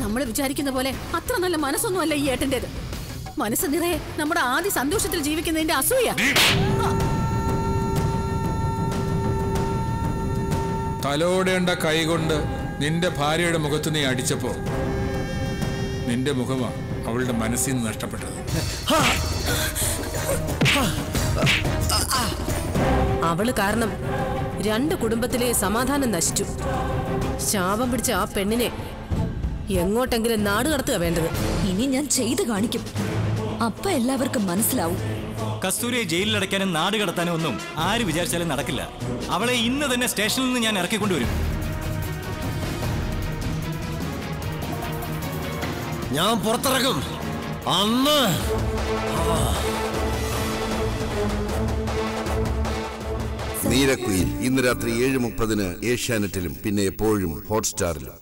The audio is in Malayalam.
നമ്മൾ വിചാരിക്കുന്ന പോലെ അത്ര നല്ല മനസ്സൊന്നും അല്ല ഈ ഏട്ടന്റെത്. മനസ്സ് നിറയെ നമ്മുടെ ആദ്യ സന്തോഷത്തിൽ ജീവിക്കുന്നതിന്റെ അസൂയ. തലോടേണ്ട കൈകൊണ്ട് നിന്റെ ഭാര്യയുടെ മുഖത്ത് നീ അടിച്ചപ്പോ നിന്റെ മുഖമാ അവളുടെ മനസ്സിൽ നിന്ന് നഷ്ടപ്പെട്ടത്. അവൾ കാരണം രണ്ട് കുടുംബത്തിലെ സമാധാനം നശിച്ചു. ശാപം പിടിച്ച ആ പെണ്ണിനെ എങ്ങോട്ടെങ്കിലും നാട് കടത്തുക വേണ്ടത്. ഇനി ഞാൻ ചെയ്തു കാണിക്കും. അപ്പ എല്ലാവർക്കും മനസ്സിലാവും. കസ്തൂരിയെ ജയിലിൽ അടയ്ക്കാനും നാട് കടത്താനും ഒന്നും ആര് വിചാരിച്ചാലും നടക്കില്ല. അവളെ ഇന്ന് തന്നെ സ്റ്റേഷനിൽ നിന്ന് ഞാൻ ഇറക്കിക്കൊണ്ടുവരും ഞാൻ പുറത്തിറക്കും അന്ന്. നീരക്കുയിൽ ഇന്ന് രാത്രി ഏഴ് മുപ്പതിന് ഏഷ്യാനെറ്റിലും പിന്നെ എപ്പോഴും ഹോട്ട്സ്റ്റാറിലും.